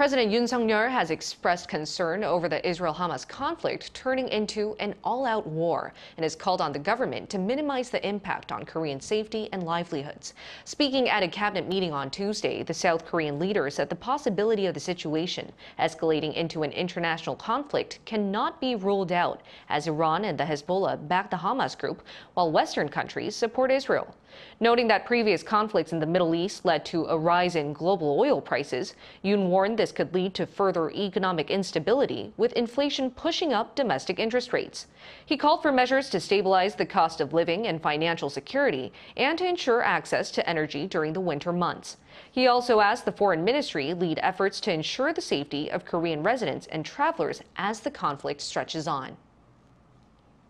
President Yoon Suk-yeol has expressed concern over the Israel-Hamas conflict turning into an all-out war and has called on the government to minimize the impact on Korean safety and livelihoods. Speaking at a cabinet meeting on Tuesday, the South Korean leader said the possibility of the situation escalating into an international conflict cannot be ruled out as Iran and the Hezbollah back the Hamas group while Western countries support Israel. Noting that previous conflicts in the Middle East led to a rise in global oil prices, Yoon warned this could lead to further economic instability, with inflation pushing up domestic interest rates. He called for measures to stabilize the cost of living and financial security and to ensure access to energy during the winter months. He also asked the foreign ministry lead efforts to ensure the safety of Korean residents and travelers as the conflict stretches on.